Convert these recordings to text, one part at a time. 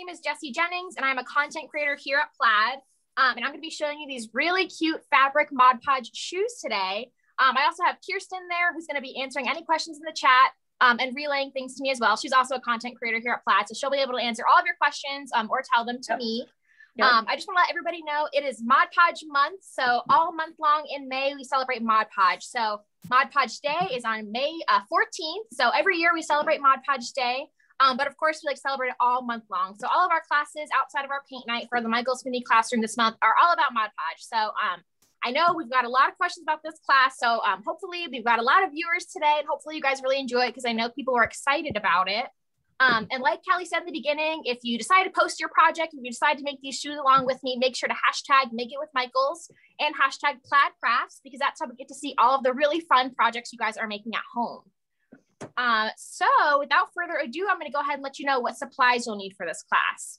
name is Jesse Jennings, and I'm a content creator here at Plaid. Um, and I'm going to be showing you these really cute fabric Mod Podge shoes today. Um, I also have Kirsten there who's going to be answering any questions in the chat um, and relaying things to me as well. She's also a content creator here at Plaid, so she'll be able to answer all of your questions um, or tell them to yep. me. Yep. Um, I just want to let everybody know it is Mod Podge month. So all month long in May, we celebrate Mod Podge. So Mod Podge Day is on May uh, 14th. So every year we celebrate Mod Podge Day. Um, but of course, we like celebrate it all month long. So all of our classes outside of our paint night for the Michael Mini Classroom this month are all about Mod Podge. So um, I know we've got a lot of questions about this class. So um, hopefully we've got a lot of viewers today and hopefully you guys really enjoy it because I know people are excited about it. Um, and like Kelly said in the beginning, if you decide to post your project, if you decide to make these shoes along with me, make sure to hashtag make it with Michaels and hashtag plaid crafts because that's how we get to see all of the really fun projects you guys are making at home. Uh, so without further ado, I'm gonna go ahead and let you know what supplies you'll need for this class.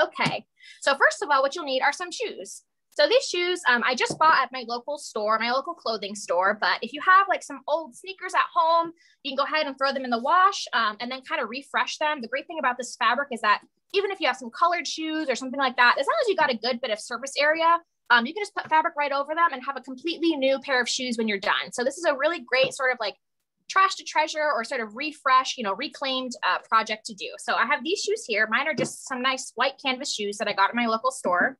Okay, so first of all, what you'll need are some shoes. So these shoes um, I just bought at my local store, my local clothing store. But if you have like some old sneakers at home, you can go ahead and throw them in the wash um, and then kind of refresh them. The great thing about this fabric is that even if you have some colored shoes or something like that, as long as you got a good bit of surface area, um, you can just put fabric right over them and have a completely new pair of shoes when you're done. So this is a really great sort of like trash to treasure or sort of refresh, you know, reclaimed uh, project to do. So I have these shoes here. Mine are just some nice white canvas shoes that I got at my local store.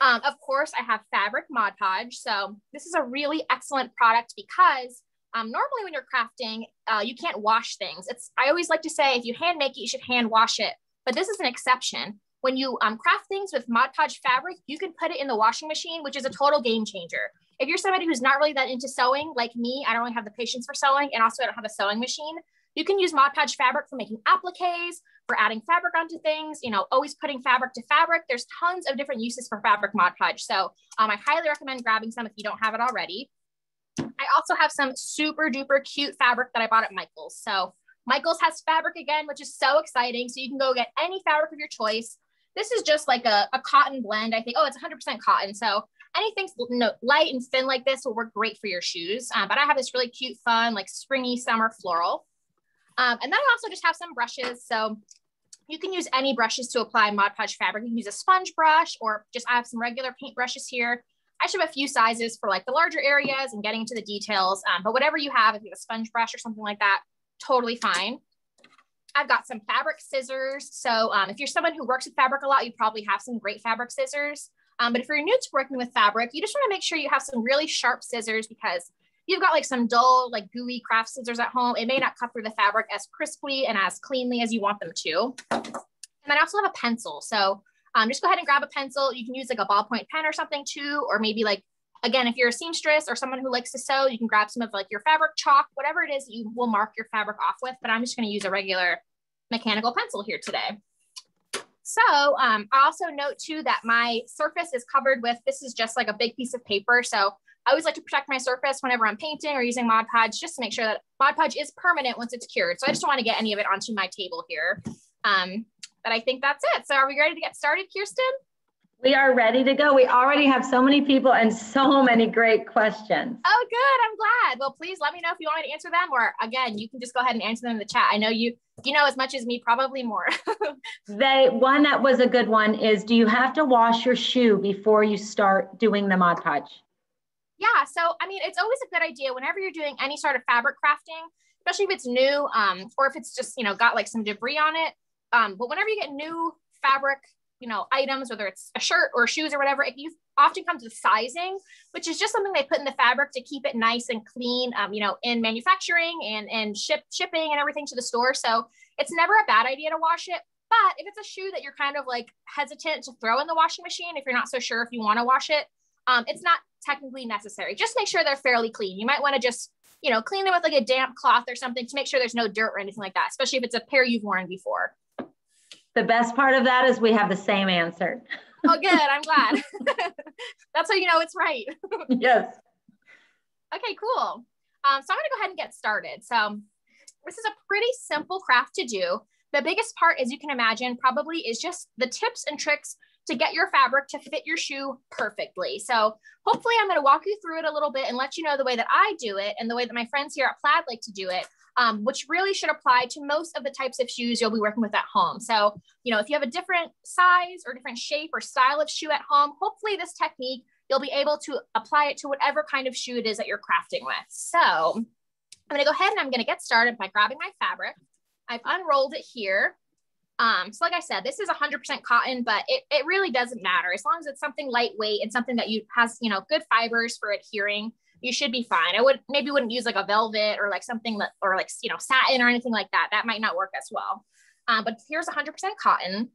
Um, of course, I have fabric Mod Podge. So this is a really excellent product because um, normally when you're crafting, uh, you can't wash things. It's I always like to say if you hand make it, you should hand wash it. But this is an exception. When you um, craft things with Mod Podge fabric, you can put it in the washing machine, which is a total game changer. If you're somebody who's not really that into sewing, like me, I don't really have the patience for sewing, and also I don't have a sewing machine. You can use Mod Podge fabric for making appliques, for adding fabric onto things, you know, always putting fabric to fabric. There's tons of different uses for fabric Mod Podge. So um, I highly recommend grabbing some if you don't have it already. I also have some super duper cute fabric that I bought at Michael's. So Michael's has fabric again, which is so exciting. So you can go get any fabric of your choice. This is just like a, a cotton blend. I think, oh, it's 100% cotton. So anything light and thin like this will work great for your shoes. Uh, but I have this really cute, fun, like springy summer floral. Um, and then I also just have some brushes. So you can use any brushes to apply Mod Podge fabric. You can use a sponge brush or just I have some regular paint brushes here. I should have a few sizes for like the larger areas and getting into the details. Um, but whatever you have, if you have a sponge brush or something like that, totally fine. I've got some fabric scissors. So um, if you're someone who works with fabric a lot, you probably have some great fabric scissors. Um, but if you're new to working with fabric, you just want to make sure you have some really sharp scissors because you've got like some dull, like gooey craft scissors at home, it may not cut through the fabric as crisply and as cleanly as you want them to. And then I also have a pencil. So um, just go ahead and grab a pencil. You can use like a ballpoint pen or something too, or maybe like, again, if you're a seamstress or someone who likes to sew, you can grab some of like your fabric chalk, whatever it is that you will mark your fabric off with, but I'm just gonna use a regular mechanical pencil here today. So um, I also note too that my surface is covered with, this is just like a big piece of paper. So I always like to protect my surface whenever I'm painting or using Mod Podge, just to make sure that Mod Podge is permanent once it's cured. So I just don't want to get any of it onto my table here. Um, but I think that's it. So are we ready to get started, Kirsten? We are ready to go. We already have so many people and so many great questions. Oh, good. I'm glad. Well, please let me know if you want me to answer them, or again, you can just go ahead and answer them in the chat. I know you you know as much as me, probably more. they one that was a good one is: Do you have to wash your shoe before you start doing the Mod Podge? Yeah, so I mean, it's always a good idea whenever you're doing any sort of fabric crafting, especially if it's new, um, or if it's just you know got like some debris on it. Um, but whenever you get new fabric, you know, items, whether it's a shirt or shoes or whatever, it often comes with sizing, which is just something they put in the fabric to keep it nice and clean, um, you know, in manufacturing and and ship shipping and everything to the store. So it's never a bad idea to wash it. But if it's a shoe that you're kind of like hesitant to throw in the washing machine, if you're not so sure if you want to wash it, um, it's not technically necessary. Just make sure they're fairly clean. You might want to just, you know, clean them with like a damp cloth or something to make sure there's no dirt or anything like that, especially if it's a pair you've worn before. The best part of that is we have the same answer. oh, good. I'm glad. That's how you know it's right. yes. Okay, cool. Um, so I'm going to go ahead and get started. So this is a pretty simple craft to do. The biggest part, as you can imagine, probably is just the tips and tricks to get your fabric to fit your shoe perfectly. So hopefully I'm going to walk you through it a little bit and let you know the way that I do it and the way that my friends here at Plaid like to do it. Um, which really should apply to most of the types of shoes you'll be working with at home. So, you know, if you have a different size or different shape or style of shoe at home, hopefully this technique, you'll be able to apply it to whatever kind of shoe it is that you're crafting with. So I'm gonna go ahead and I'm gonna get started by grabbing my fabric. I've unrolled it here. Um, so like I said, this is 100% cotton, but it, it really doesn't matter. As long as it's something lightweight and something that you has, you know, good fibers for adhering, you should be fine. I would maybe wouldn't use like a velvet or like something that, or like, you know, satin or anything like that. That might not work as well. Um, but here's 100% cotton.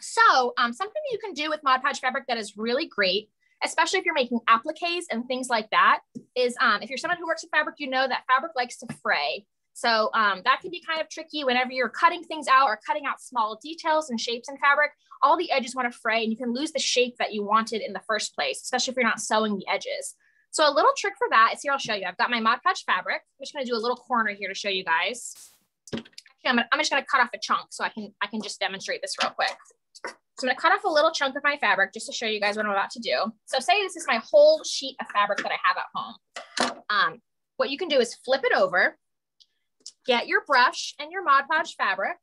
So um, something you can do with Mod Podge fabric that is really great, especially if you're making appliques and things like that, is um, if you're someone who works with fabric, you know that fabric likes to fray. So um, that can be kind of tricky whenever you're cutting things out or cutting out small details and shapes in fabric. All the edges want to fray and you can lose the shape that you wanted in the first place, especially if you're not sewing the edges. So a little trick for that is here, I'll show you. I've got my Mod Podge fabric. I'm just gonna do a little corner here to show you guys. Actually, I'm, gonna, I'm just gonna cut off a chunk so I can, I can just demonstrate this real quick. So I'm gonna cut off a little chunk of my fabric just to show you guys what I'm about to do. So say this is my whole sheet of fabric that I have at home. Um, what you can do is flip it over, get your brush and your Mod Podge fabric,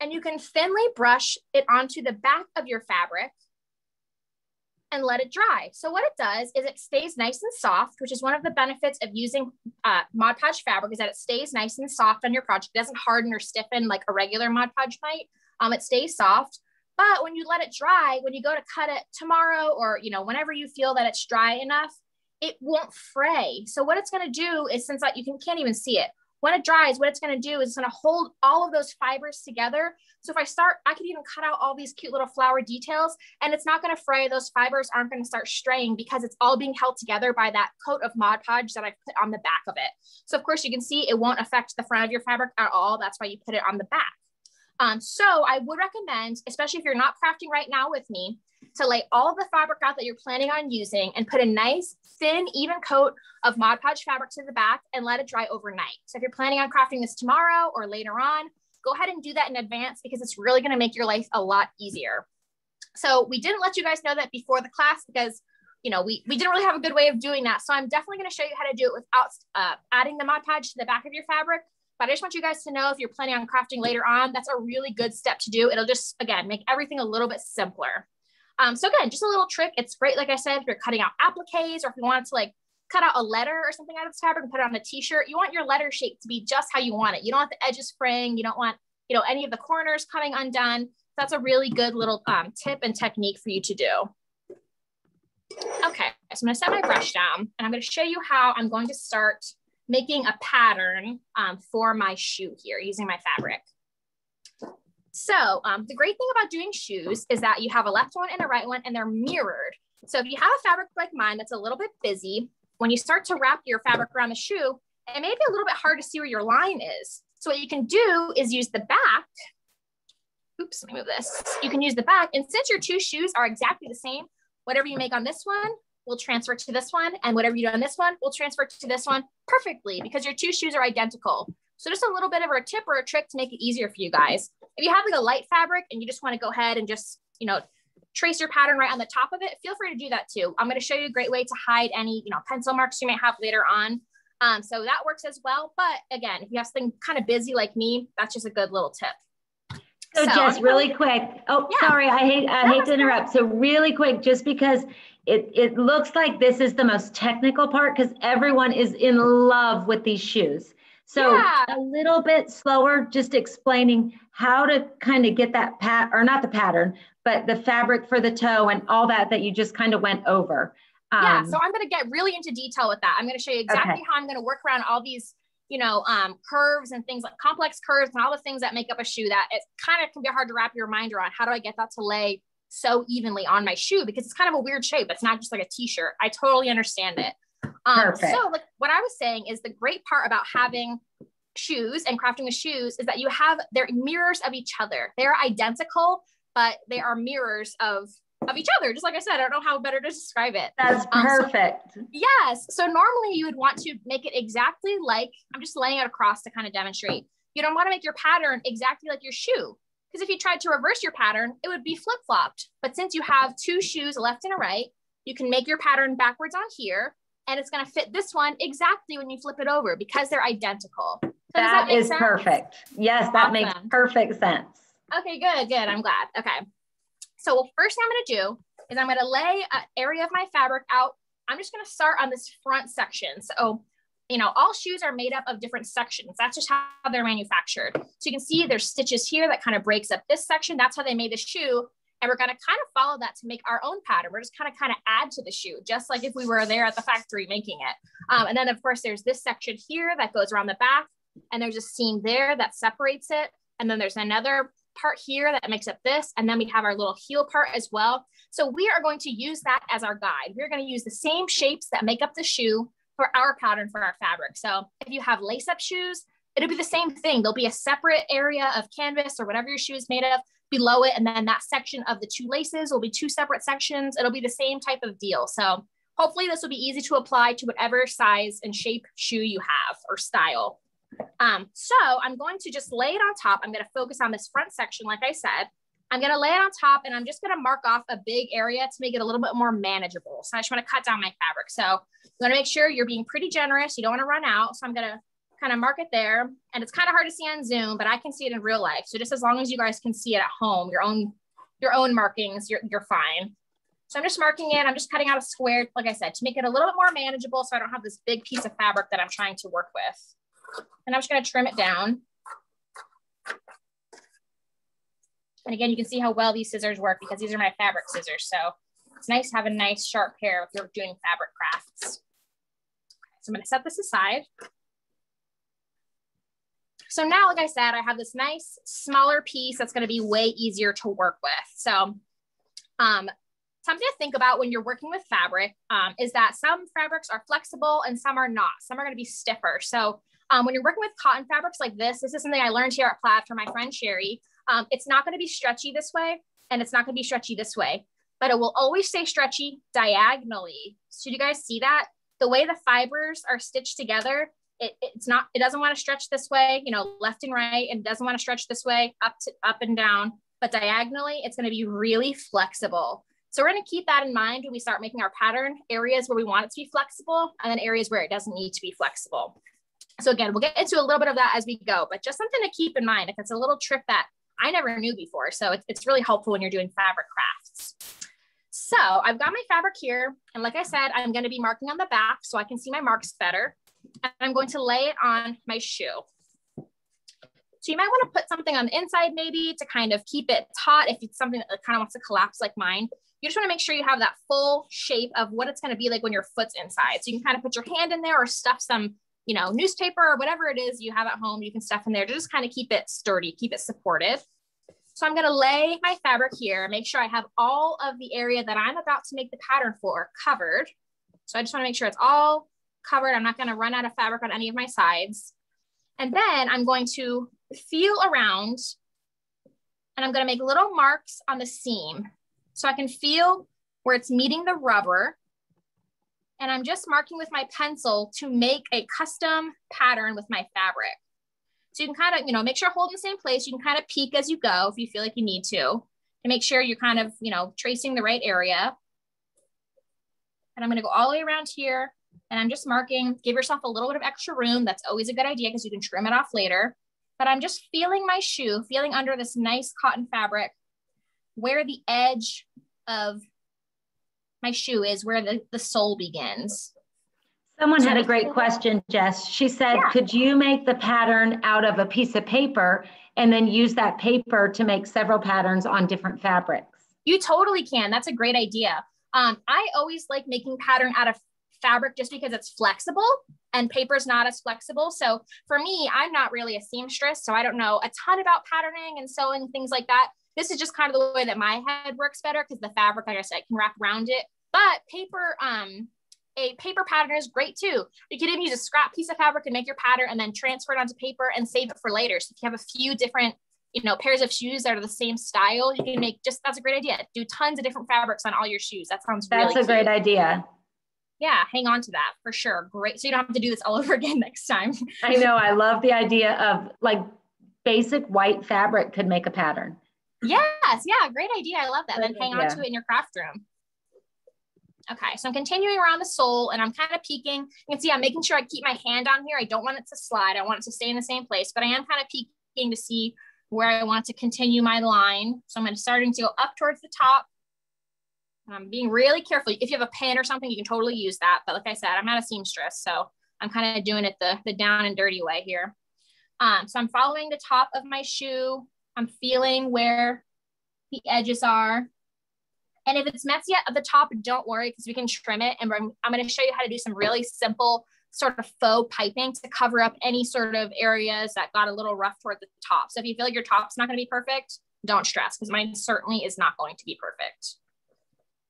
and you can thinly brush it onto the back of your fabric and let it dry. So what it does is it stays nice and soft, which is one of the benefits of using uh, Mod Podge fabric is that it stays nice and soft on your project. It doesn't harden or stiffen like a regular Mod Podge might. Um, it stays soft. But when you let it dry, when you go to cut it tomorrow or you know whenever you feel that it's dry enough, it won't fray. So what it's going to do is since like, you can, can't even see it, when it dries, what it's going to do is it's going to hold all of those fibers together. So if I start, I could even cut out all these cute little flower details and it's not going to fray. Those fibers aren't going to start straying because it's all being held together by that coat of Mod Podge that I've put on the back of it. So of course you can see it won't affect the front of your fabric at all. That's why you put it on the back. Um, so I would recommend, especially if you're not crafting right now with me, to lay all the fabric out that you're planning on using and put a nice thin, even coat of Mod Podge fabric to the back and let it dry overnight. So if you're planning on crafting this tomorrow or later on, go ahead and do that in advance because it's really gonna make your life a lot easier. So we didn't let you guys know that before the class because you know, we, we didn't really have a good way of doing that. So I'm definitely gonna show you how to do it without uh, adding the Mod Podge to the back of your fabric. But I just want you guys to know if you're planning on crafting later on, that's a really good step to do. It'll just, again, make everything a little bit simpler. Um, so again, just a little trick. It's great, like I said, if you're cutting out appliques or if you want to like cut out a letter or something out of this fabric and put it on a t-shirt, you want your letter shape to be just how you want it. You don't want the edges fraying. You don't want, you know, any of the corners coming undone. That's a really good little um, tip and technique for you to do. Okay, so I'm gonna set my brush down and I'm gonna show you how I'm going to start making a pattern um, for my shoe here using my fabric. So um, the great thing about doing shoes is that you have a left one and a right one and they're mirrored. So if you have a fabric like mine that's a little bit busy, when you start to wrap your fabric around the shoe, it may be a little bit hard to see where your line is. So what you can do is use the back. Oops, let me move this. You can use the back. And since your two shoes are exactly the same, whatever you make on this one will transfer to this one. And whatever you do on this one will transfer to this one perfectly because your two shoes are identical. So just a little bit of a tip or a trick to make it easier for you guys. If you have like a light fabric and you just want to go ahead and just, you know, trace your pattern right on the top of it, feel free to do that too. I'm going to show you a great way to hide any, you know, pencil marks you may have later on. Um, so that works as well. But again, if you have something kind of busy like me, that's just a good little tip. So, so just really quick. Oh, yeah. sorry. I hate I hate to interrupt. So really quick, just because it it looks like this is the most technical part because everyone is in love with these shoes. So yeah. a little bit slower, just explaining how to kind of get that pat or not the pattern, but the fabric for the toe and all that that you just kind of went over. Um, yeah, so I'm going to get really into detail with that. I'm going to show you exactly okay. how I'm going to work around all these, you know, um, curves and things like complex curves and all the things that make up a shoe that it kind of can be hard to wrap your mind around. How do I get that to lay so evenly on my shoe? Because it's kind of a weird shape. It's not just like a t-shirt. I totally understand it. Um, Perfect. So, like what I was saying is the great part about having shoes and crafting with shoes is that you have they're mirrors of each other. They're identical, but they are mirrors of of each other. Just like I said, I don't know how better to describe it. That's perfect. Um, so, yes. So normally you would want to make it exactly like I'm just laying it across to kind of demonstrate. You don't want to make your pattern exactly like your shoe. Because if you tried to reverse your pattern, it would be flip flopped. But since you have two shoes left and a right, you can make your pattern backwards on here and it's going to fit this one exactly when you flip it over because they're identical. So that, that is sense? perfect. Yes, that awesome. makes perfect sense. Okay, good, good. I'm glad. Okay. So first thing I'm going to do is I'm going to lay an area of my fabric out. I'm just going to start on this front section. So, you know, all shoes are made up of different sections. That's just how they're manufactured. So you can see there's stitches here that kind of breaks up this section. That's how they made the shoe. And we're going to kind of follow that to make our own pattern. We're just kind of kind of add to the shoe, just like if we were there at the factory making it. Um, and then of course, there's this section here that goes around the back and there's a seam there that separates it. And then there's another part here that makes up this. And then we have our little heel part as well. So we are going to use that as our guide. We're going to use the same shapes that make up the shoe for our pattern for our fabric. So if you have lace up shoes, it'll be the same thing. There'll be a separate area of canvas or whatever your shoe is made of below it. And then that section of the two laces will be two separate sections. It'll be the same type of deal. So hopefully this will be easy to apply to whatever size and shape shoe you have or style. Um, so I'm going to just lay it on top. I'm going to focus on this front section, like I said. I'm going to lay it on top and I'm just going to mark off a big area to make it a little bit more manageable. So I just want to cut down my fabric. So you want to make sure you're being pretty generous. You don't want to run out. So I'm going to kind of mark it there. And it's kind of hard to see on Zoom, but I can see it in real life. So just as long as you guys can see it at home, your own your own markings, you're, you're fine. So I'm just marking it. I'm just cutting out a square, like I said, to make it a little bit more manageable so I don't have this big piece of fabric that I'm trying to work with. And I'm just gonna trim it down. And again, you can see how well these scissors work because these are my fabric scissors. So it's nice to have a nice sharp pair if you're doing fabric crafts. So I'm gonna set this aside. So now, like I said, I have this nice smaller piece that's gonna be way easier to work with. So um, something to think about when you're working with fabric um, is that some fabrics are flexible and some are not. Some are gonna be stiffer. So um, when you're working with cotton fabrics like this, this is something I learned here at Plaid from my friend Sherry. Um, it's not going to be stretchy this way, and it's not going to be stretchy this way, but it will always stay stretchy diagonally. So you guys see that? The way the fibers are stitched together, it, it's not, it doesn't want to stretch this way, you know, left and right, and doesn't want to stretch this way, up to up and down, but diagonally, it's going to be really flexible. So we're going to keep that in mind when we start making our pattern areas where we want it to be flexible and then areas where it doesn't need to be flexible. So again, we'll get into a little bit of that as we go, but just something to keep in mind if it's a little trick that I never knew before. So it's, it's really helpful when you're doing fabric crafts. So I've got my fabric here. And like I said, I'm going to be marking on the back so I can see my marks better. And I'm going to lay it on my shoe. So you might want to put something on the inside maybe to kind of keep it taut if it's something that kind of wants to collapse like mine. You just want to make sure you have that full shape of what it's going to be like when your foot's inside. So you can kind of put your hand in there or stuff some you know, newspaper or whatever it is you have at home, you can stuff in there to just kind of keep it sturdy, keep it supportive. So I'm gonna lay my fabric here, make sure I have all of the area that I'm about to make the pattern for covered. So I just wanna make sure it's all covered. I'm not gonna run out of fabric on any of my sides. And then I'm going to feel around and I'm gonna make little marks on the seam. So I can feel where it's meeting the rubber and I'm just marking with my pencil to make a custom pattern with my fabric. So you can kind of, you know, make sure hold in the same place. You can kind of peek as you go if you feel like you need to, to make sure you're kind of, you know, tracing the right area. And I'm gonna go all the way around here and I'm just marking, give yourself a little bit of extra room. That's always a good idea because you can trim it off later. But I'm just feeling my shoe, feeling under this nice cotton fabric where the edge of my shoe is where the, the sole begins. Someone had a great question, Jess. She said, yeah. could you make the pattern out of a piece of paper and then use that paper to make several patterns on different fabrics? You totally can. That's a great idea. Um, I always like making pattern out of fabric just because it's flexible and paper is not as flexible. So for me, I'm not really a seamstress, so I don't know a ton about patterning and sewing things like that. This is just kind of the way that my head works better because the fabric, like I said, can wrap around it. But paper, um, a paper pattern is great too. You can even use a scrap piece of fabric and make your pattern and then transfer it onto paper and save it for later. So if you have a few different, you know, pairs of shoes that are the same style, you can make just, that's a great idea. Do tons of different fabrics on all your shoes. That sounds that's really a great idea. Yeah, hang on to that for sure. Great. So you don't have to do this all over again next time. I know. I love the idea of like basic white fabric could make a pattern. Yes. Yeah. Great idea. I love that. Great then hang idea. on to it in your craft room. Okay, so I'm continuing around the sole and I'm kind of peeking. You can see I'm making sure I keep my hand on here. I don't want it to slide. I want it to stay in the same place, but I am kind of peeking to see where I want to continue my line. So I'm going to starting to go up towards the top. I'm being really careful. If you have a pen or something, you can totally use that. But like I said, I'm not a seamstress, so I'm kind of doing it the, the down and dirty way here. Um, so I'm following the top of my shoe. I'm feeling where the edges are. And if it's messy at the top, don't worry because we can trim it. And I'm, going to show you how to do some really simple sort of faux piping to cover up any sort of areas that got a little rough toward the top. So if you feel like your top's not going to be perfect, don't stress because mine certainly is not going to be perfect.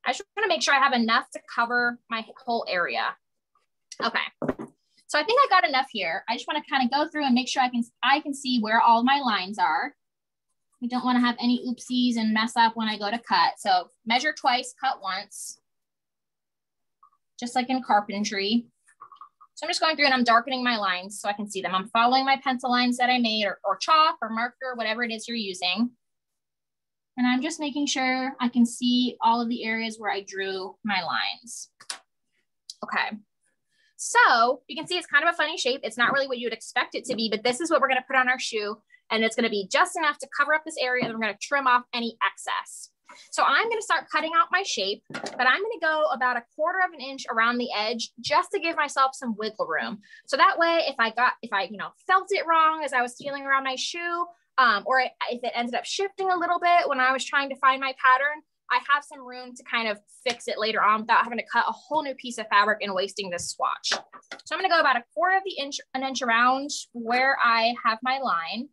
I just want to make sure I have enough to cover my whole area. Okay. So I think I got enough here. I just want to kind of go through and make sure I can I can see where all my lines are. We don't want to have any oopsies and mess up when I go to cut. So measure twice, cut once, just like in carpentry. So I'm just going through and I'm darkening my lines so I can see them. I'm following my pencil lines that I made or, or chalk or marker, whatever it is you're using. And I'm just making sure I can see all of the areas where I drew my lines. Okay. So you can see it's kind of a funny shape. It's not really what you would expect it to be, but this is what we're gonna put on our shoe and it's going to be just enough to cover up this area. And we're going to trim off any excess. So I'm going to start cutting out my shape, but I'm going to go about a quarter of an inch around the edge just to give myself some wiggle room. So that way, if I got, if I, you know, felt it wrong as I was feeling around my shoe, um, or if it ended up shifting a little bit when I was trying to find my pattern, I have some room to kind of fix it later on without having to cut a whole new piece of fabric and wasting this swatch. So I'm going to go about a quarter of the inch, an inch around where I have my line.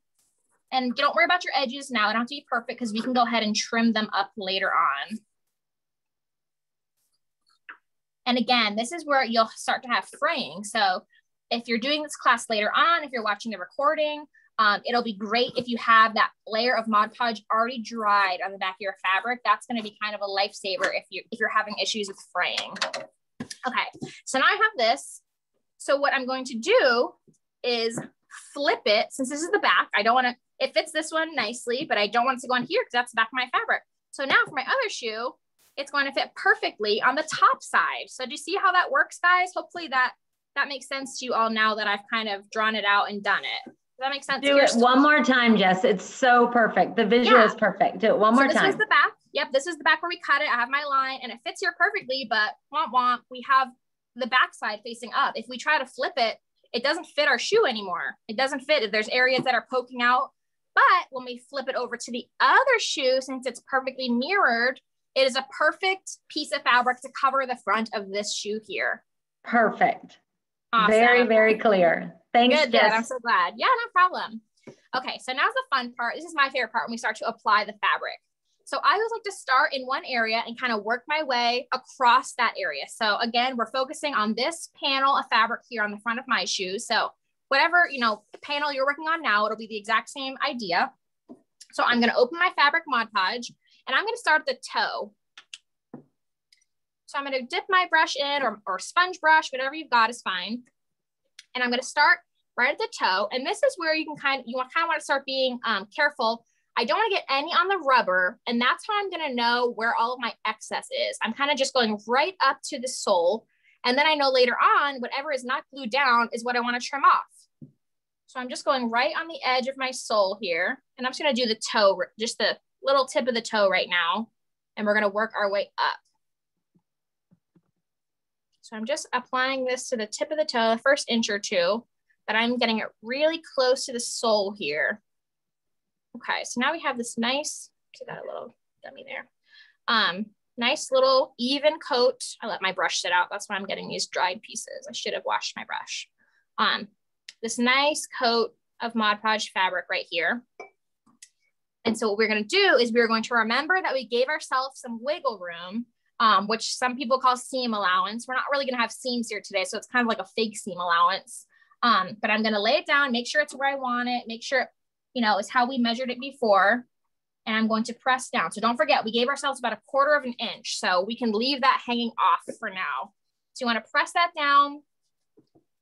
And don't worry about your edges now. They don't have to be perfect because we can go ahead and trim them up later on. And again, this is where you'll start to have fraying. So if you're doing this class later on, if you're watching the recording, um, it'll be great if you have that layer of Mod Podge already dried on the back of your fabric. That's going to be kind of a lifesaver if, you, if you're having issues with fraying. Okay, so now I have this. So what I'm going to do is flip it, since this is the back, I don't want to it fits this one nicely, but I don't want it to go on here because that's the back of my fabric. So now for my other shoe, it's going to fit perfectly on the top side. So do you see how that works, guys? Hopefully that that makes sense to you all now that I've kind of drawn it out and done it. Does that make sense? Do it one more time, Jess. It's so perfect. The visual yeah. is perfect. Do it one more so this time. This is the back. Yep, this is the back where we cut it. I have my line and it fits here perfectly, but womp womp, we have the back side facing up. If we try to flip it, it doesn't fit our shoe anymore. It doesn't fit. If there's areas that are poking out but when we flip it over to the other shoe, since it's perfectly mirrored, it is a perfect piece of fabric to cover the front of this shoe here. Perfect. Awesome. Very, very clear. Thanks, good, Jess. Good. I'm so glad. Yeah, no problem. Okay, so now's the fun part. This is my favorite part when we start to apply the fabric. So I always like to start in one area and kind of work my way across that area. So again, we're focusing on this panel of fabric here on the front of my shoe. So whatever, you know, panel you're working on now, it'll be the exact same idea. So I'm gonna open my fabric Mod Podge and I'm gonna start at the toe. So I'm gonna dip my brush in or, or sponge brush, whatever you've got is fine. And I'm gonna start right at the toe. And this is where you can kind of, you kind of want to start being um, careful. I don't want to get any on the rubber. And that's how I'm going to know where all of my excess is. I'm kind of just going right up to the sole. And then I know later on, whatever is not glued down is what I want to trim off. So I'm just going right on the edge of my sole here. And I'm just gonna do the toe, just the little tip of the toe right now. And we're gonna work our way up. So I'm just applying this to the tip of the toe, the first inch or two, but I'm getting it really close to the sole here. Okay, so now we have this nice, so got a little dummy there. Um, nice little even coat. I let my brush sit out. That's why I'm getting these dried pieces. I should have washed my brush. Um, this nice coat of Mod Podge fabric right here. And so what we're gonna do is we're going to remember that we gave ourselves some wiggle room, um, which some people call seam allowance. We're not really gonna have seams here today, so it's kind of like a fake seam allowance. Um, but I'm gonna lay it down, make sure it's where I want it, make sure, you know, is how we measured it before. And I'm going to press down. So don't forget, we gave ourselves about a quarter of an inch. So we can leave that hanging off for now. So you wanna press that down,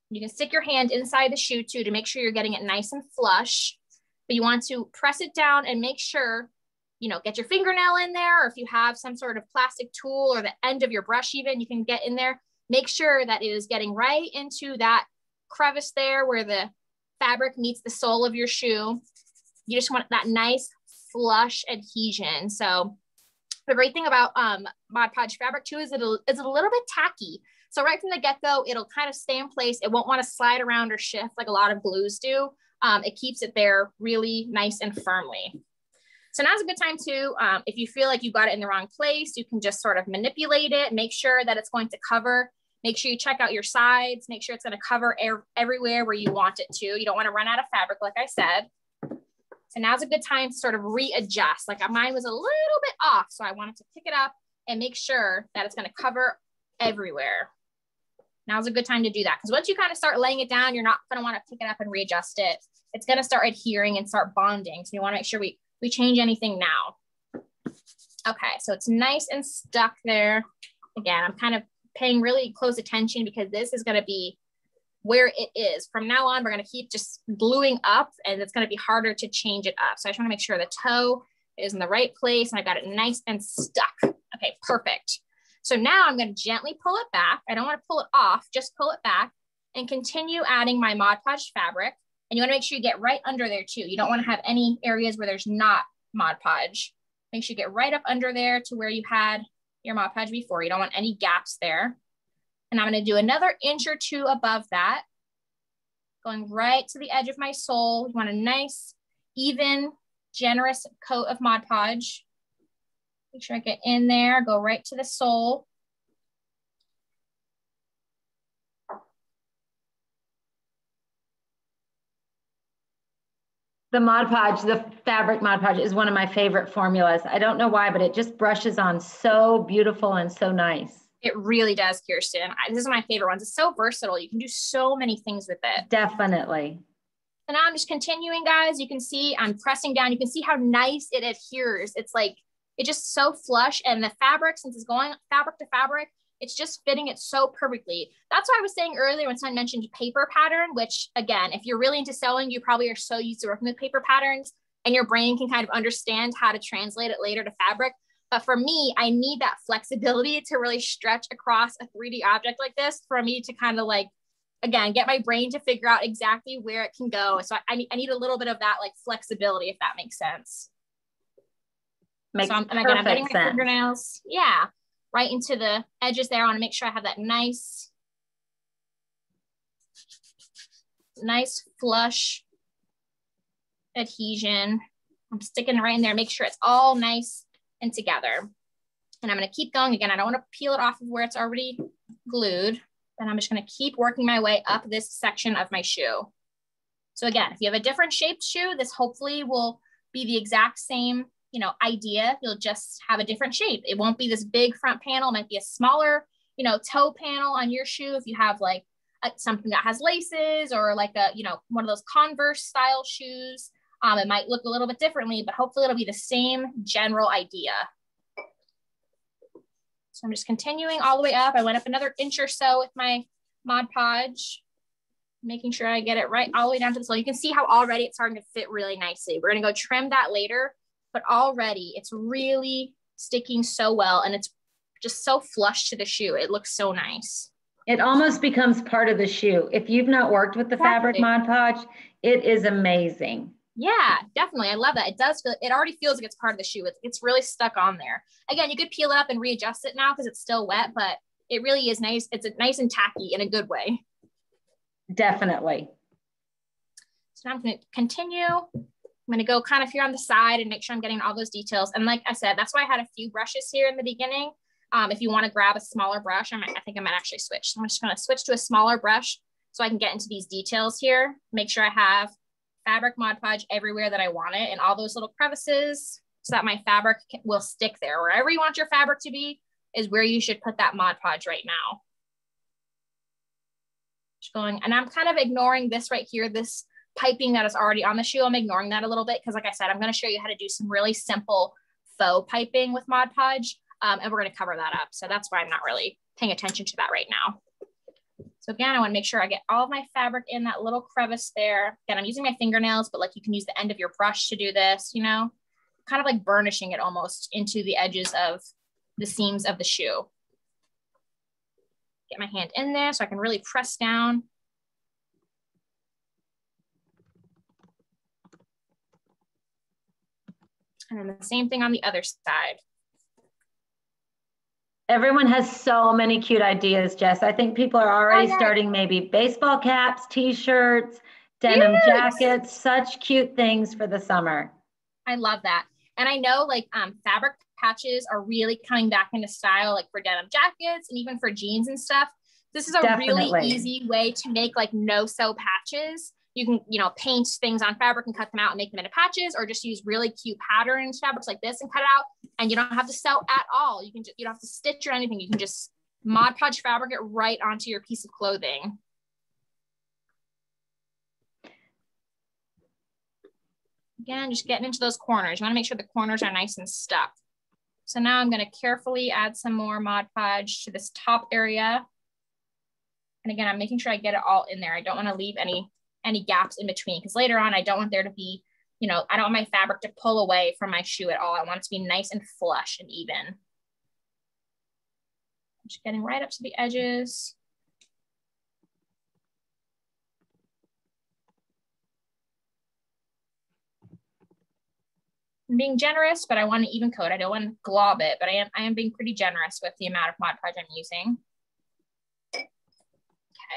you can stick your hand inside the shoe too to make sure you're getting it nice and flush, but you want to press it down and make sure you know, get your fingernail in there, or if you have some sort of plastic tool or the end of your brush even, you can get in there. Make sure that it is getting right into that crevice there where the fabric meets the sole of your shoe. You just want that nice flush adhesion. So the great thing about um, Mod Podge fabric too is it'll, it's a little bit tacky. So right from the get-go, it'll kind of stay in place. It won't want to slide around or shift like a lot of glues do. Um, it keeps it there really nice and firmly. So now's a good time to, um, if you feel like you got it in the wrong place, you can just sort of manipulate it, make sure that it's going to cover. Make sure you check out your sides, make sure it's going to cover er everywhere where you want it to. You don't want to run out of fabric, like I said. So now's a good time to sort of readjust. Like mine was a little bit off, so I wanted to pick it up and make sure that it's going to cover everywhere. Now's a good time to do that because once you kind of start laying it down, you're not going to want to pick it up and readjust it. It's going to start adhering and start bonding. So you want to make sure we, we change anything now. Okay, so it's nice and stuck there. Again, I'm kind of paying really close attention because this is going to be where it is. From now on, we're going to keep just gluing up and it's going to be harder to change it up. So I just want to make sure the toe is in the right place and I got it nice and stuck. Okay, perfect. So now I'm going to gently pull it back. I don't want to pull it off, just pull it back and continue adding my Mod Podge fabric. And you want to make sure you get right under there too. You don't want to have any areas where there's not Mod Podge. Make sure you get right up under there to where you had your Mod Podge before. You don't want any gaps there. And I'm going to do another inch or two above that, going right to the edge of my sole. You want a nice, even, generous coat of Mod Podge. Make sure I get in there, go right to the sole. The Mod Podge, the fabric Mod Podge is one of my favorite formulas. I don't know why, but it just brushes on so beautiful and so nice. It really does, Kirsten. This is my favorite ones. It's so versatile. You can do so many things with it. Definitely. And now I'm just continuing, guys. You can see I'm pressing down. You can see how nice it adheres. It's like it's just so flush and the fabric, since it's going fabric to fabric, it's just fitting it so perfectly. That's why I was saying earlier when someone mentioned paper pattern, which again, if you're really into sewing, you probably are so used to working with paper patterns and your brain can kind of understand how to translate it later to fabric. But for me, I need that flexibility to really stretch across a 3D object like this for me to kind of like, again, get my brain to figure out exactly where it can go. So I, need, I need a little bit of that like flexibility, if that makes sense. Makes so I'm, and again, I'm getting my sense. fingernails, yeah, right into the edges there. I want to make sure I have that nice, nice flush adhesion. I'm sticking right in there. Make sure it's all nice and together. And I'm going to keep going again. I don't want to peel it off of where it's already glued. Then I'm just going to keep working my way up this section of my shoe. So again, if you have a different shaped shoe, this hopefully will be the exact same you know, idea. You'll just have a different shape. It won't be this big front panel. It might be a smaller, you know, toe panel on your shoe. If you have like a, something that has laces or like a, you know, one of those Converse style shoes, um, it might look a little bit differently, but hopefully it'll be the same general idea. So I'm just continuing all the way up. I went up another inch or so with my Mod Podge, making sure I get it right all the way down to the sole. You can see how already it's starting to fit really nicely. We're gonna go trim that later, but already it's really sticking so well and it's just so flush to the shoe. It looks so nice. It almost becomes part of the shoe. If you've not worked with the exactly. fabric Mod Podge, it is amazing. Yeah, definitely. I love that. It does feel, it already feels like it's part of the shoe. It's, it's really stuck on there. Again, you could peel it up and readjust it now because it's still wet, but it really is nice. It's nice and tacky in a good way. Definitely. So now I'm going to continue. I'm gonna go kind of here on the side and make sure I'm getting all those details. And like I said, that's why I had a few brushes here in the beginning. Um, if you wanna grab a smaller brush, I, might, I think I might actually switch. So I'm just gonna switch to a smaller brush so I can get into these details here. Make sure I have fabric Mod Podge everywhere that I want it and all those little crevices so that my fabric will stick there. Wherever you want your fabric to be is where you should put that Mod Podge right now. Just going, and I'm kind of ignoring this right here, this piping that is already on the shoe. I'm ignoring that a little bit because like I said, I'm going to show you how to do some really simple faux piping with Mod Podge. Um, and we're going to cover that up. So that's why I'm not really paying attention to that right now. So again, I want to make sure I get all of my fabric in that little crevice there. Again, I'm using my fingernails, but like you can use the end of your brush to do this, you know, kind of like burnishing it almost into the edges of the seams of the shoe. Get my hand in there so I can really press down. And then the same thing on the other side. Everyone has so many cute ideas, Jess. I think people are already starting maybe baseball caps, t-shirts, denim yes. jackets, such cute things for the summer. I love that. And I know like um, fabric patches are really coming back into style, like for denim jackets and even for jeans and stuff. This is a Definitely. really easy way to make like no sew patches. You can, you know, paint things on fabric and cut them out and make them into patches, or just use really cute patterns fabrics like this and cut it out. And you don't have to sew at all. You can, just, you don't have to stitch or anything. You can just Mod Podge fabric it right onto your piece of clothing. Again, just getting into those corners. You wanna make sure the corners are nice and stuck. So now I'm gonna carefully add some more Mod Podge to this top area. And again, I'm making sure I get it all in there. I don't wanna leave any, any gaps in between because later on, I don't want there to be, you know, I don't want my fabric to pull away from my shoe at all. I want it to be nice and flush and even. Just getting right up to the edges. I'm being generous, but I want to even coat. I don't want to glob it, but I am, I am being pretty generous with the amount of Mod Podge I'm using. Okay,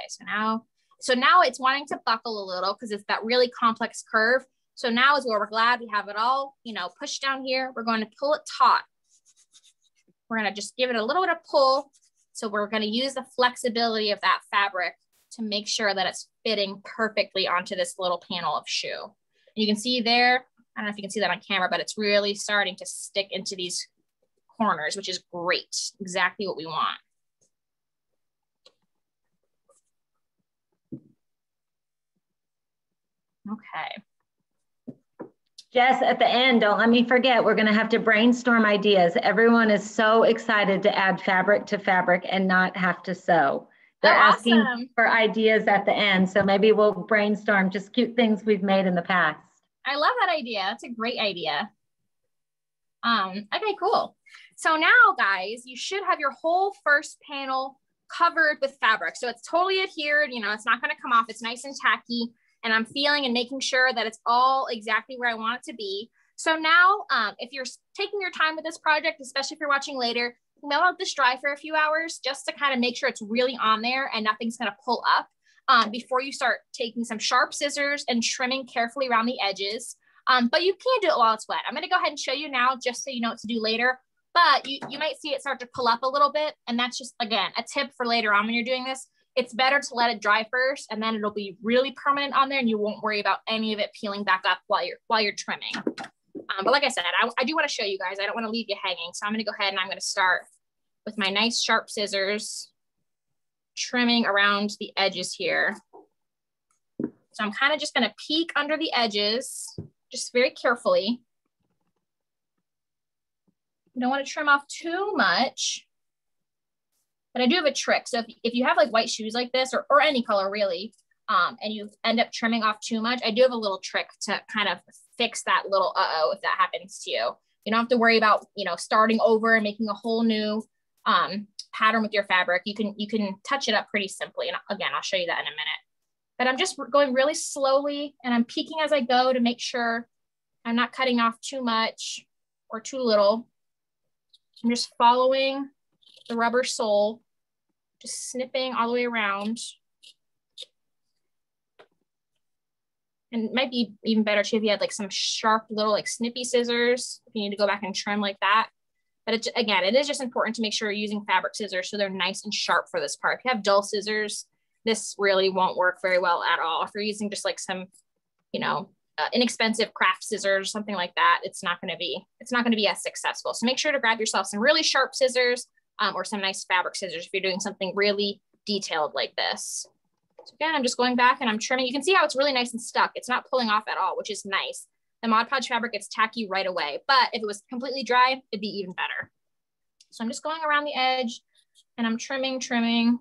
so now, so now it's wanting to buckle a little because it's that really complex curve. So now is where we're glad we have it all, you know, pushed down here. We're going to pull it taut. We're going to just give it a little bit of pull. So we're going to use the flexibility of that fabric to make sure that it's fitting perfectly onto this little panel of shoe. And you can see there, I don't know if you can see that on camera, but it's really starting to stick into these corners, which is great. Exactly what we want. Okay. Jess, at the end, don't let me forget, we're going to have to brainstorm ideas. Everyone is so excited to add fabric to fabric and not have to sew. They're asking for ideas at the end. So maybe we'll brainstorm just cute things we've made in the past. I love that idea. That's a great idea. Um, okay, cool. So now guys, you should have your whole first panel covered with fabric. So it's totally adhered, you know, it's not gonna come off. It's nice and tacky and I'm feeling and making sure that it's all exactly where I want it to be. So now, um, if you're taking your time with this project, especially if you're watching later, mail out this dry for a few hours just to kind of make sure it's really on there and nothing's gonna pull up um, before you start taking some sharp scissors and trimming carefully around the edges. Um, but you can do it while it's wet. I'm gonna go ahead and show you now just so you know what to do later. But you, you might see it start to pull up a little bit. And that's just, again, a tip for later on when you're doing this. It's better to let it dry first and then it'll be really permanent on there and you won't worry about any of it peeling back up while you're while you're trimming. Um, but like I said, I, I do want to show you guys. I don't want to leave you hanging. So I'm going to go ahead and I'm going to start with my nice sharp scissors trimming around the edges here. So I'm kind of just gonna peek under the edges, just very carefully. You don't wanna trim off too much, but I do have a trick. So if, if you have like white shoes like this or, or any color really, um, and you end up trimming off too much, I do have a little trick to kind of fix that little uh-oh if that happens to you. You don't have to worry about, you know, starting over and making a whole new um, pattern with your fabric, you can, you can touch it up pretty simply. And again, I'll show you that in a minute. But I'm just going really slowly and I'm peeking as I go to make sure I'm not cutting off too much or too little. I'm just following the rubber sole, just snipping all the way around. And it might be even better too if you had like some sharp little like snippy scissors, if you need to go back and trim like that. But it, again, it is just important to make sure you're using fabric scissors so they're nice and sharp for this part. If you have dull scissors, this really won't work very well at all. If you're using just like some, you know, uh, inexpensive craft scissors, or something like that, it's not going to be, it's not going to be as successful. So make sure to grab yourself some really sharp scissors um, or some nice fabric scissors if you're doing something really detailed like this. So again, I'm just going back and I'm trimming. You can see how it's really nice and stuck. It's not pulling off at all, which is nice. The Mod Podge fabric gets tacky right away, but if it was completely dry, it'd be even better. So I'm just going around the edge and I'm trimming, trimming.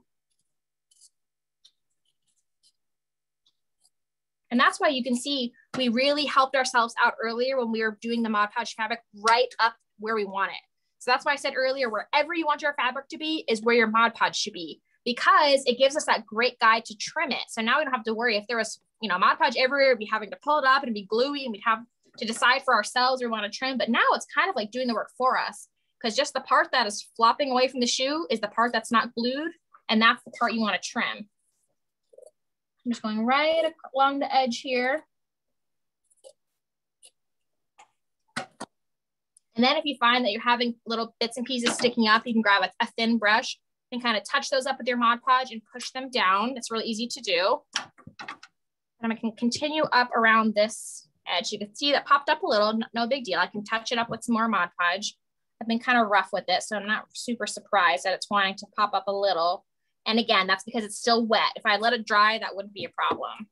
And that's why you can see we really helped ourselves out earlier when we were doing the Mod Podge fabric right up where we want it. So that's why I said earlier, wherever you want your fabric to be is where your Mod Podge should be because it gives us that great guide to trim it. So now we don't have to worry if there was, you know, Mod Podge everywhere, we'd be having to pull it up and be gluey and we'd have to decide for ourselves we want to trim. But now it's kind of like doing the work for us because just the part that is flopping away from the shoe is the part that's not glued. And that's the part you want to trim. I'm just going right along the edge here. And then if you find that you're having little bits and pieces sticking up, you can grab a, a thin brush and kind of touch those up with your Mod Podge and push them down. It's really easy to do. And I can continue up around this edge. You can see that popped up a little, no big deal. I can touch it up with some more Mod Podge. I've been kind of rough with it, so I'm not super surprised that it's wanting to pop up a little. And again, that's because it's still wet. If I let it dry, that wouldn't be a problem.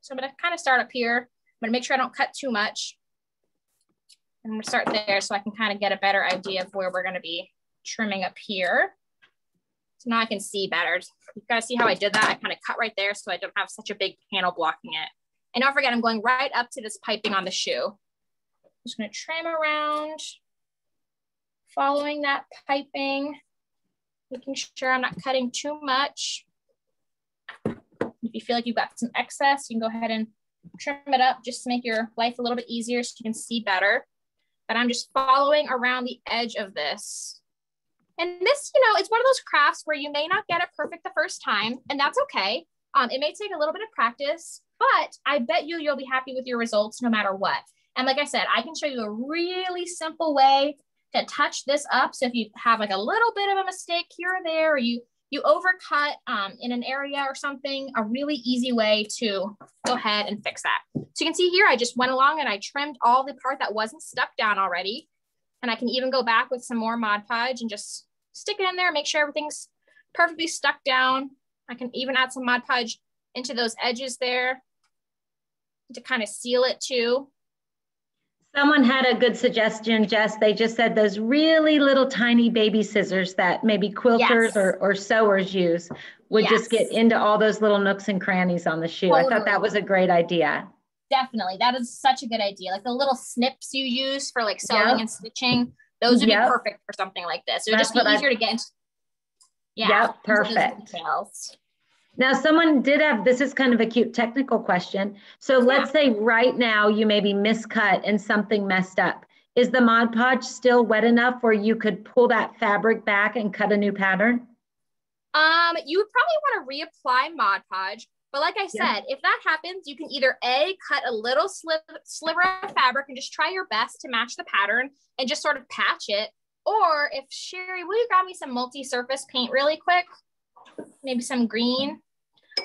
So I'm gonna kind of start up here. I'm gonna make sure I don't cut too much. I'm gonna start there so I can kind of get a better idea of where we're gonna be trimming up here. So now I can see better. You guys see how I did that? I kind of cut right there so I don't have such a big panel blocking it. And don't forget, I'm going right up to this piping on the shoe. I'm just gonna trim around, following that piping, making sure I'm not cutting too much. If you feel like you've got some excess, you can go ahead and trim it up just to make your life a little bit easier so you can see better but I'm just following around the edge of this. And this, you know, it's one of those crafts where you may not get it perfect the first time, and that's okay. Um, it may take a little bit of practice, but I bet you you'll be happy with your results no matter what. And like I said, I can show you a really simple way to touch this up. So if you have like a little bit of a mistake here or there, or you you overcut um, in an area or something, a really easy way to go ahead and fix that. So you can see here, I just went along and I trimmed all the part that wasn't stuck down already. And I can even go back with some more Mod Podge and just stick it in there, make sure everything's perfectly stuck down. I can even add some Mod Podge into those edges there to kind of seal it too. Someone had a good suggestion, Jess. They just said those really little tiny baby scissors that maybe quilters yes. or, or sewers use would yes. just get into all those little nooks and crannies on the shoe. Totally. I thought that was a great idea. Definitely. That is such a good idea. Like the little snips you use for like sewing yep. and stitching, those would yep. be perfect for something like this. It would That's just be easier I... to get into. Yeah. Yep, perfect. Now, someone did have this is kind of a cute technical question. So let's say right now you maybe miscut and something messed up. Is the Mod Podge still wet enough where you could pull that fabric back and cut a new pattern? Um, you would probably want to reapply Mod Podge. But like I said, yeah. if that happens, you can either A, cut a little slip, sliver of fabric and just try your best to match the pattern and just sort of patch it. Or if Sherry, will you grab me some multi-surface paint really quick? Maybe some green.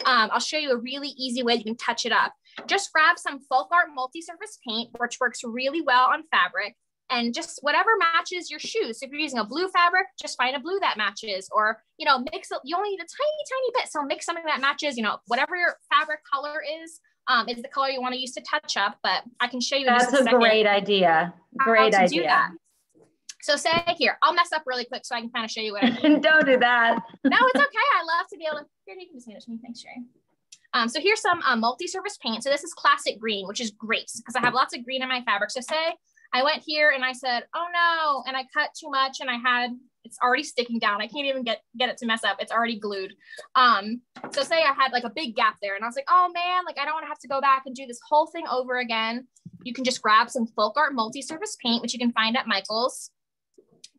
Um, I'll show you a really easy way you can touch it up. Just grab some folk art multi-surface paint, which works really well on fabric and just whatever matches your shoes. So if you're using a blue fabric, just find a blue that matches, or you know, mix it. You only need a tiny, tiny bit, so mix something that matches. You know, whatever your fabric color is, um, is the color you want to use to touch up. But I can show you. That's a, a great idea. Great idea. So say here, I'll mess up really quick so I can kind of show you what I mean. Don't do that. no, it's okay. I love to be able to, here, you can just hand it to me. Thanks, Sherry. Um, so here's some uh, multi-surface paint. So this is classic green, which is great because I have lots of green in my fabric. So say I went here and I said, oh no, and I cut too much and I had, it's already sticking down. I can't even get, get it to mess up. It's already glued. Um, so say I had like a big gap there and I was like, oh man, like I don't want to have to go back and do this whole thing over again. You can just grab some folk art multi-surface paint, which you can find at Michael's,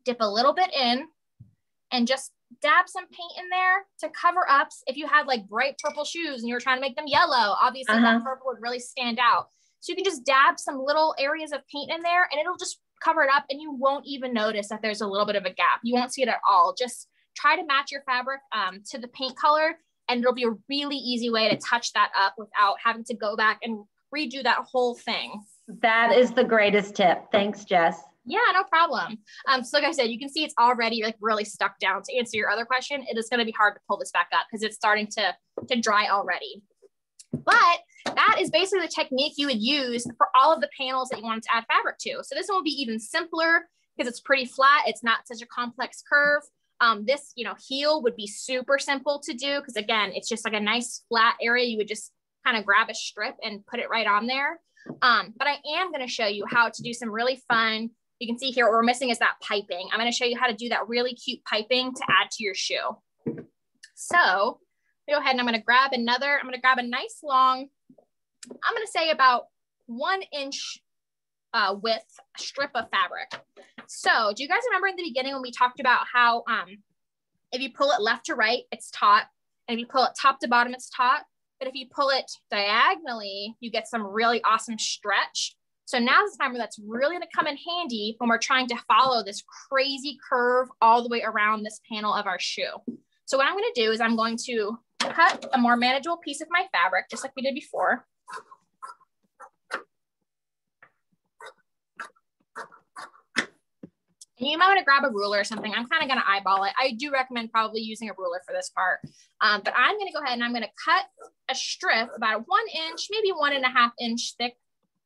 dip a little bit in and just dab some paint in there to cover up. If you had like bright purple shoes and you were trying to make them yellow, obviously uh-huh. that purple would really stand out. So you can just dab some little areas of paint in there and it'll just cover it up and you won't even notice that there's a little bit of a gap. You won't see it at all. Just try to match your fabric um, to the paint color and it'll be a really easy way to touch that up without having to go back and redo that whole thing. That is the greatest tip. Thanks, Jess. Yeah, no problem. Um, so like I said, you can see it's already like really stuck down. To answer your other question, it is going to be hard to pull this back up because it's starting to to dry already. But that is basically the technique you would use for all of the panels that you wanted to add fabric to. So this one will be even simpler because it's pretty flat. It's not such a complex curve. Um, this, you know, heel would be super simple to do because again, it's just like a nice flat area. You would just kind of grab a strip and put it right on there. Um, but I am going to show you how to do some really fun. You can see here what we're missing is that piping. I'm going to show you how to do that really cute piping to add to your shoe. So go ahead and I'm going to grab another, I'm going to grab a nice long, I'm going to say about one inch uh, width strip of fabric. So do you guys remember in the beginning when we talked about how um, if you pull it left to right, it's taut. And if you pull it top to bottom, it's taut. But if you pull it diagonally, you get some really awesome stretch. So now's the time where that's really gonna come in handy when we're trying to follow this crazy curve all the way around this panel of our shoe. So what I'm gonna do is I'm going to cut a more manageable piece of my fabric, just like we did before. you might want to grab a ruler or something. I'm kind of going to eyeball it. I do recommend probably using a ruler for this part. Um, but I'm going to go ahead and I'm going to cut a strip about one inch, maybe one and a half inch thick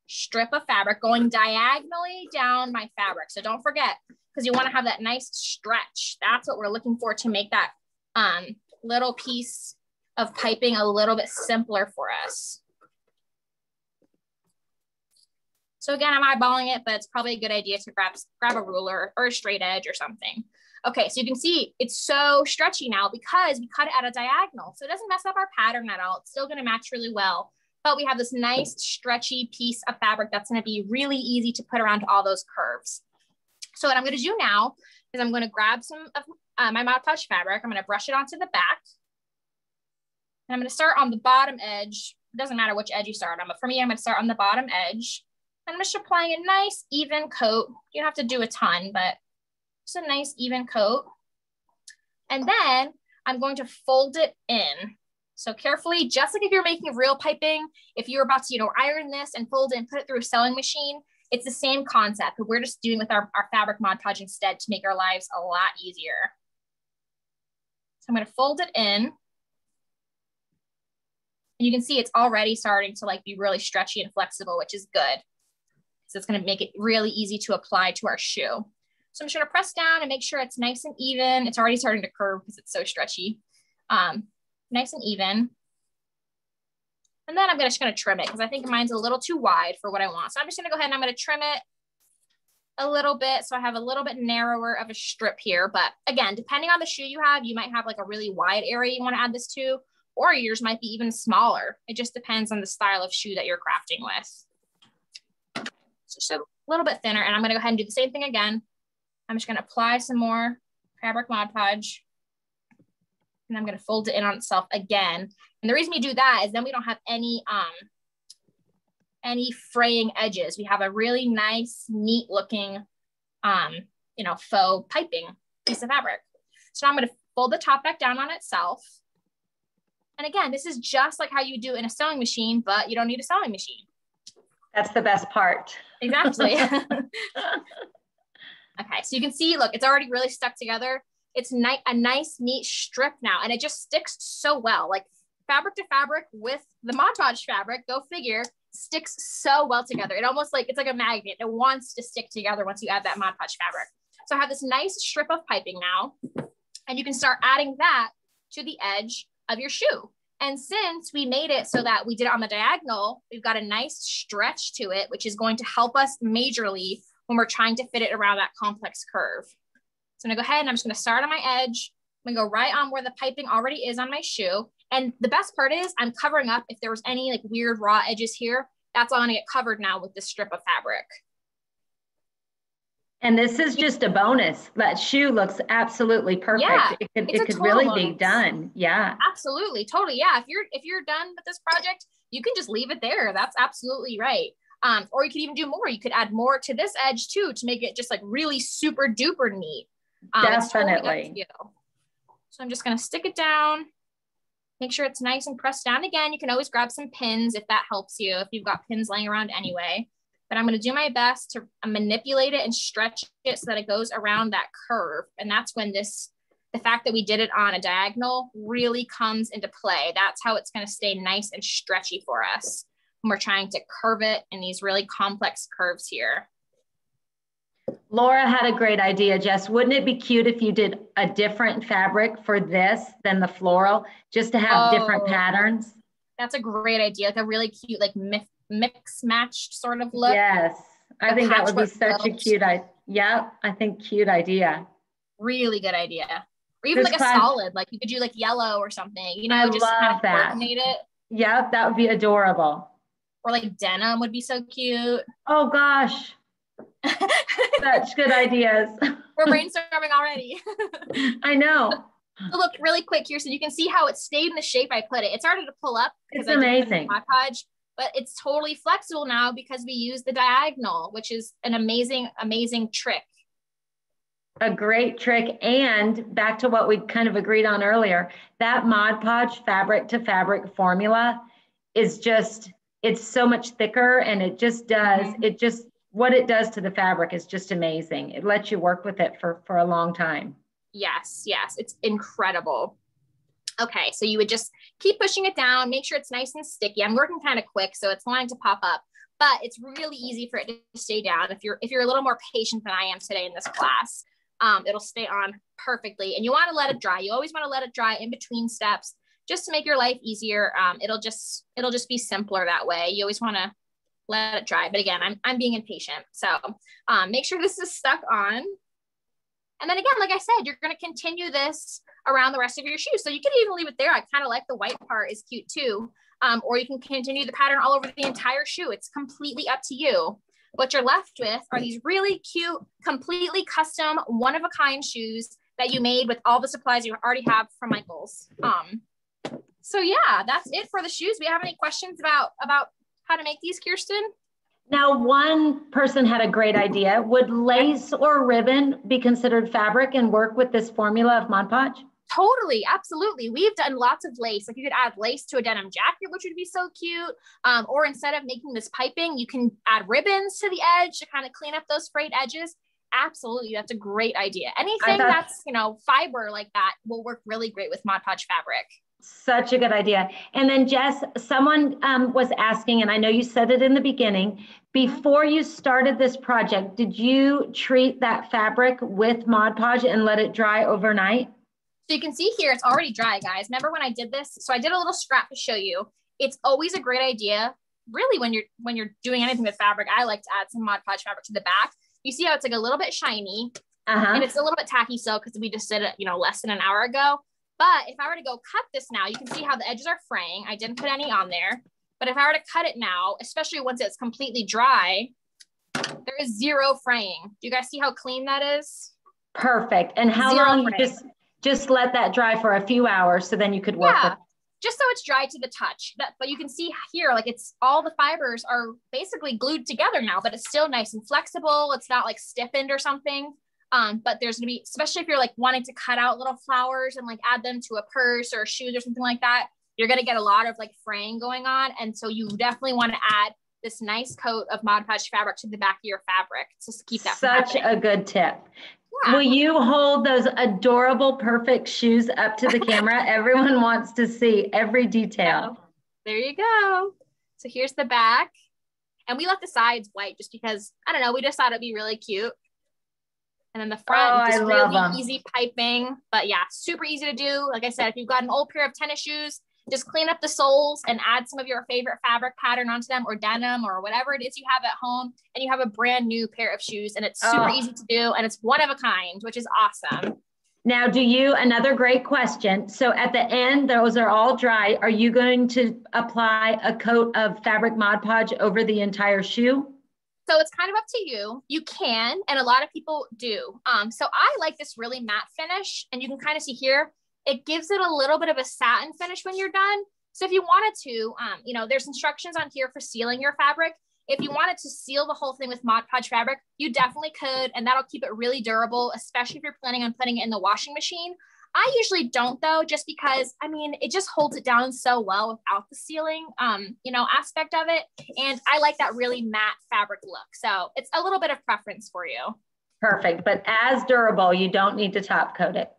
strip of fabric going diagonally down my fabric. So don't forget, because you want to have that nice stretch. That's what we're looking for to make that um, little piece of piping a little bit simpler for us. So again, I'm eyeballing it, but it's probably a good idea to grab, grab a ruler or a straight edge or something. Okay, so you can see it's so stretchy now because we cut it at a diagonal. So it doesn't mess up our pattern at all. It's still gonna match really well. But we have this nice stretchy piece of fabric that's gonna be really easy to put around all those curves. So what I'm gonna do now is I'm gonna grab some of uh, my Mod Podge fabric. I'm gonna brush it onto the back. And I'm gonna start on the bottom edge. It doesn't matter which edge you start on, but for me, I'm gonna start on the bottom edge. I'm just applying a nice even coat. You don't have to do a ton, but just a nice even coat. And then I'm going to fold it in. So carefully, just like if you're making real piping, if you're about to, you know, iron this and fold it and put it through a sewing machine, it's the same concept, but we're just doing with our, our fabric Mod Podge instead to make our lives a lot easier. So I'm gonna fold it in. And you can see it's already starting to like be really stretchy and flexible, which is good. So it's gonna make it really easy to apply to our shoe. So I'm just gonna press down and make sure it's nice and even. It's already starting to curve because it's so stretchy. Um, nice and even. And then I'm just gonna trim it because I think mine's a little too wide for what I want. So I'm just gonna go ahead and I'm gonna trim it a little bit. So I have a little bit narrower of a strip here. But again, depending on the shoe you have, you might have like a really wide area you wanna add this to, or yours might be even smaller. It just depends on the style of shoe that you're crafting with. So a little bit thinner. And I'm gonna go ahead and do the same thing again. I'm just gonna apply some more fabric Mod Podge. And I'm gonna fold it in on itself again. And the reason we do that is then we don't have any um, any fraying edges. We have a really nice, neat looking, um, you know, faux piping piece of fabric. So now I'm gonna fold the top back down on itself. And again, this is just like how you do in a sewing machine, but you don't need a sewing machine. That's the best part. Exactly. okay, so you can see, look, it's already really stuck together. It's ni- a nice, neat strip now, and it just sticks so well. Like fabric to fabric with the Mod Podge fabric, go figure, sticks so well together. It almost like, it's like a magnet. It wants to stick together once you add that Mod Podge fabric. So I have this nice strip of piping now, and you can start adding that to the edge of your shoe. And since we made it so that we did it on the diagonal, we've got a nice stretch to it, which is going to help us majorly when we're trying to fit it around that complex curve. So I'm gonna go ahead and I'm just gonna start on my edge. I'm gonna go right on where the piping already is on my shoe. And the best part is I'm covering up if there was any like weird raw edges here, that's all gonna get covered now with this strip of fabric. And this is just a bonus. That shoe looks absolutely perfect. Yeah, it could, it could really bonus. be done. Yeah. Absolutely. Totally. Yeah. If you're if you're done with this project, you can just leave it there. That's absolutely right. Um, or you could even do more. You could add more to this edge too to make it just like really super duper neat. Um, Definitely. Totally so I'm just gonna stick it down. Make sure it's nice and pressed down again. You can always grab some pins if that helps you, if you've got pins laying around anyway but I'm going to do my best to manipulate it and stretch it so that it goes around that curve. And that's when this, the fact that we did it on a diagonal really comes into play. That's how it's going to stay nice and stretchy for us when we're trying to curve it in these really complex curves here. Laura had a great idea, Jess. Wouldn't it be cute if you did a different fabric for this than the floral, just to have oh, different patterns? That's a great idea. Like a really cute, like mix matched sort of look. Yes. I think that would be such a cute idea. Yep. I think cute idea. Really good idea. Or even this like class, a solid, like you could do like yellow or something, you know, I just kind of that. coordinate it. Yep. That would be adorable. Or like denim would be so cute. Oh gosh. Such good ideas. We're brainstorming already. I know. So look really quick here, so you can see how it stayed in the shape I put it. It started to pull up. It's amazing. Mod Podge, but it's totally flexible now because we use the diagonal, which is an amazing, amazing trick. A great trick. And back to what we kind of agreed on earlier, that Mod Podge fabric to fabric formula is just, it's so much thicker and it just does, mm-hmm. it just, what it does to the fabric is just amazing. It lets you work with it for, for a long time. Yes, yes, it's incredible. Okay, so you would just keep pushing it down, make sure it's nice and sticky. I'm working kind of quick, so it's wanting to pop up, but it's really easy for it to stay down. If you're if you're a little more patient than I am today in this class, um, it'll stay on perfectly. And you want to let it dry. You always want to let it dry in between steps, just to make your life easier. Um, it'll just it'll just be simpler that way. You always want to let it dry. But again, I'm I'm being impatient, so um, make sure this is stuck on. And then again, like I said, you're going to continue this around the rest of your shoes. So you can even leave it there. I kind of like the white part is cute too. Um, or you can continue the pattern all over the entire shoe. It's completely up to you. What you're left with are these really cute, completely custom, one of a kind shoes that you made with all the supplies you already have from Michaels. Um, so yeah, that's it for the shoes. We have any questions about about how to make these, Kirsten? Now, one person had a great idea. Would lace or ribbon be considered fabric and work with this formula of Mod Podge? Totally, absolutely. We've done lots of lace. Like you could add lace to a denim jacket, which would be so cute. Um, or instead of making this piping, you can add ribbons to the edge to kind of clean up those frayed edges. Absolutely, that's a great idea. Anything thought- that's you know fiber like that will work really great with Mod Podge fabric. Such a good idea. And then, Jess, someone um, was asking, and I know you said it in the beginning, before you started this project, did you treat that fabric with Mod Podge and let it dry overnight? So you can see here, it's already dry, guys. Remember when I did this? So I did a little scrap to show you. It's always a great idea, really, when you're when you're doing anything with fabric. I like to add some Mod Podge fabric to the back. You see how it's like a little bit shiny, uh-huh. and it's a little bit tacky so because we just did it, you know, less than an hour ago. But if I were to go cut this now, you can see how the edges are fraying. I didn't put any on there. But if I were to cut it now, especially once it's completely dry, there is zero fraying. Do you guys see how clean that is? Perfect. And how zero long fraying. you just just let that dry for a few hours so then you could work yeah. with just so it's dry to the touch. That, but you can see here, like it's all the fibers are basically glued together now, but it's still nice and flexible. It's not like stiffened or something. Um, but there's gonna be, especially if you're like wanting to cut out little flowers and like add them to a purse or shoes or something like that, you're gonna get a lot of like fraying going on. And so you definitely want to add this nice coat of Mod Podge fabric to the back of your fabric to keep that. Such a good tip. Yeah. Will you hold those adorable, perfect shoes up to the camera? Everyone wants to see every detail. There you go. So here's the back. And we left the sides white just because, I don't know, we just thought it'd be really cute. And then the oh, front, oh, just really them. easy piping. But yeah, super easy to do. Like I said, if you've got an old pair of tennis shoes, just clean up the soles and add some of your favorite fabric pattern onto them or denim or whatever it is you have at home. And you have a brand new pair of shoes and it's super oh. easy to do and it's one of a kind, which is awesome. Now, do you, another great question. So at the end, those are all dry. Are you going to apply a coat of fabric Mod Podge over the entire shoe? So it's kind of up to you. You can, and a lot of people do. Um, so I like this really matte finish, and you can kind of see here, it gives it a little bit of a satin finish when you're done. So if you wanted to, um, you know, there's instructions on here for sealing your fabric. If you wanted to seal the whole thing with Mod Podge fabric, you definitely could, and that'll keep it really durable, especially if you're planning on putting it in the washing machine. I usually don't though, just because I mean it just holds it down so well without the sealing, um, you know, aspect of it. And I like that really matte fabric look. So it's a little bit of preference for you. Perfect. But as durable, you don't need to top coat it.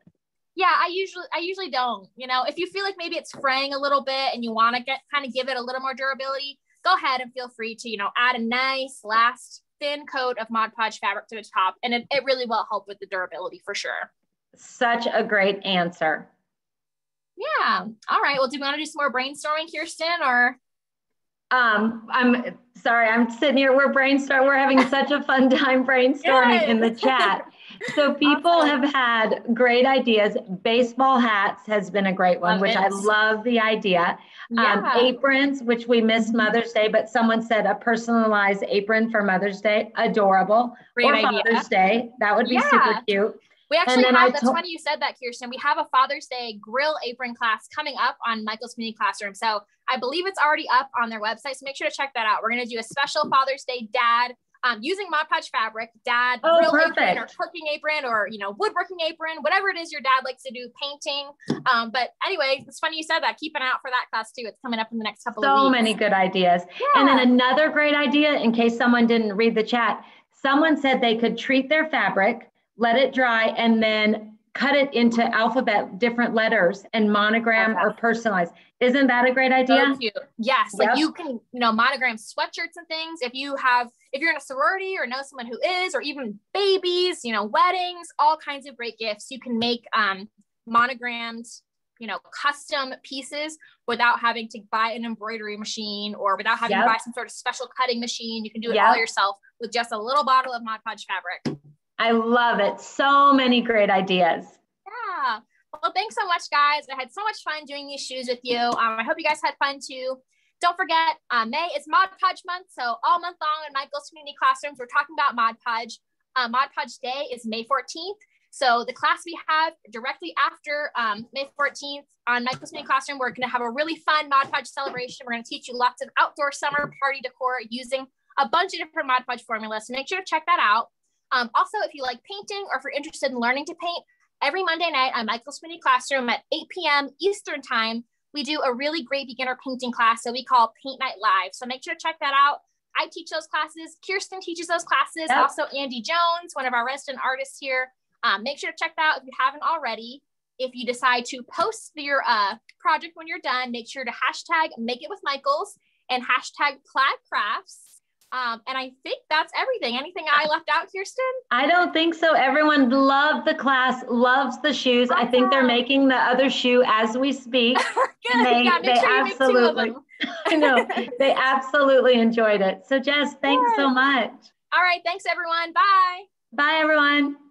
Yeah, I usually I usually don't. You know, if you feel like maybe it's fraying a little bit and you want to get kind of give it a little more durability, go ahead and feel free to, you know, add a nice last thin coat of Mod Podge fabric to the top. And it, it really will help with the durability for sure. Such a great answer. Yeah. All right. Well, do we want to do some more brainstorming, Kirsten, or? Um, I'm sorry, I'm sitting here. We're brainstorming. We're having such a fun time brainstorming in the chat. So people awesome. have had great ideas. Baseball hats has been a great one, love which it. I love the idea. Um, yeah. Um, aprons, which we missed mm-hmm. Mother's Day, but someone said a personalized apron for Mother's Day, adorable. Great or idea. Father's Day, that would be yeah. super cute. We actually have, that's funny you said that, Kirsten. We have a Father's Day grill apron class coming up on Michael's Community Classroom. So I believe it's already up on their website. So make sure to check that out. We're going to do a special Father's Day dad um, using Mod Podge fabric, dad oh, grill perfect. apron or cooking apron or you know woodworking apron, whatever it is your dad likes to do, painting. Um, but anyway, it's funny you said that. Keep an eye out for that class too. It's coming up in the next couple so of weeks. So many good ideas. Yeah. And then another great idea, in case someone didn't read the chat, someone said they could treat their fabric, let it dry, and then cut it into alphabet different letters and monogram okay. or personalize. Isn't that a great idea? So yes, like you can, you know, monogram sweatshirts and things. If you have, if you're in a sorority or know someone who is, or even babies, you know, weddings, all kinds of great gifts. You can make um, monogrammed, you know, custom pieces without having to buy an embroidery machine or without having yep. to buy some sort of special cutting machine. You can do it yep. all yourself with just a little bottle of Mod Podge fabric. I love it. So many great ideas. Yeah. Well, thanks so much, guys. I had so much fun doing these shoes with you. Um, I hope you guys had fun too. Don't forget, uh, May is Mod Podge month. So all month long in Michael's community classrooms, we're talking about Mod Podge. Uh, Mod Podge Day is May 14th. So the class we have directly after um, May 14th on Michael's Community Classroom, we're going to have a really fun Mod Podge celebration. We're going to teach you lots of outdoor summer party decor using a bunch of different Mod Podge formulas. So make sure to check that out. Um, also, if you like painting or if you're interested in learning to paint, every Monday night on Michael's Community Classroom at 8 p.m. Eastern Time, we do a really great beginner painting class that we call Paint Night Live. So make sure to check that out. I teach those classes. Kirsten teaches those classes. Yep. Also, Andy Jones, one of our resident artists here. Um, make sure to check that out if you haven't already. If you decide to post your uh, project when you're done, make sure to hashtag Make It With Michaels and hashtag Plaid Crafts um, and I think that's everything. Anything I left out, Kirsten? I don't think so. Everyone loved the class, loves the shoes. I think they're making the other shoe as we speak. they, yeah, they sure absolutely, I know, they absolutely enjoyed it. So Jess, thanks so much. All right. Thanks everyone. Bye. Bye everyone.